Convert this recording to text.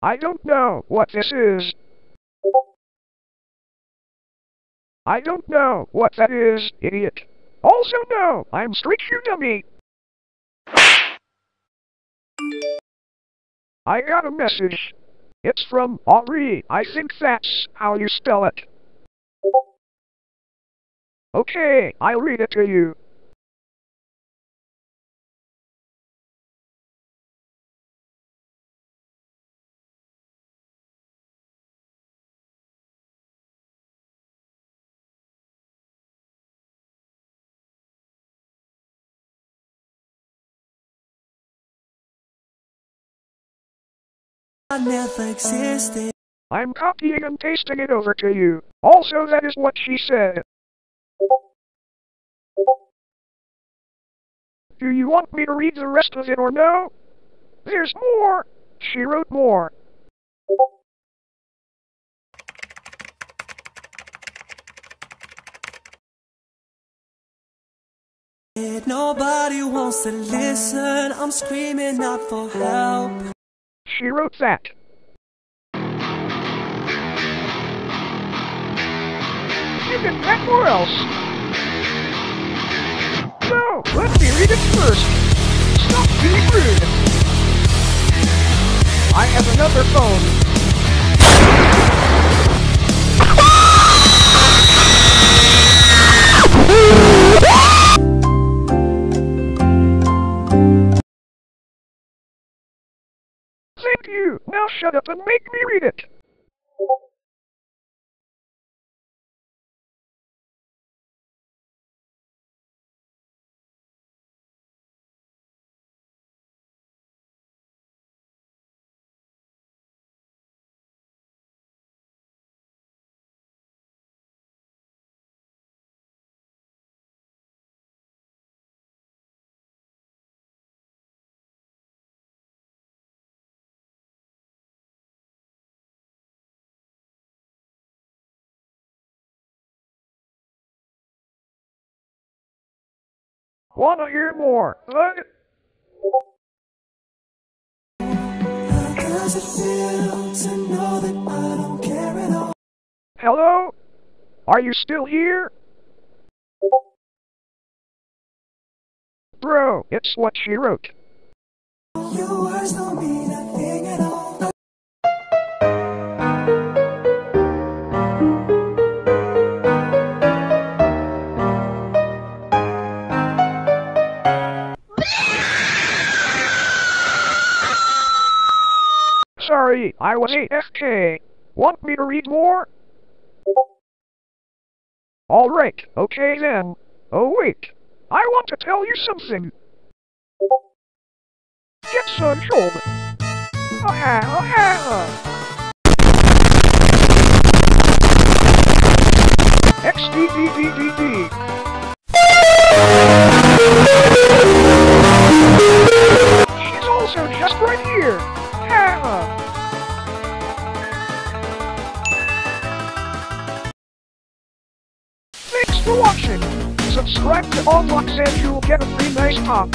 I don't know what this is. I don't know what that is, idiot. Also no, I'm straight you dummy. I got a message. It's from Henri. I think that's how you spell it. Okay, I'll read it to you. I never existed. I'm copying and pasting it over to you. Also, that is what she said. Do you want me to read the rest of it or no? There's more. She wrote more. Nobody wants to listen. I'm screaming out for help. She wrote that. You can bet more else. No, let me read it first. Stop being rude. I have another phone. Shut up and make me read it. Care at all? hello? Are you still here? Bro, it's what she wrote. Sorry, I was AFK. Want me to read more? Alright, okay then. Oh wait, I want to tell you something. Get some controlled. Ah, ah, XDDDDD. For watching. Subscribe to Aublockz and you'll get a free nice pop.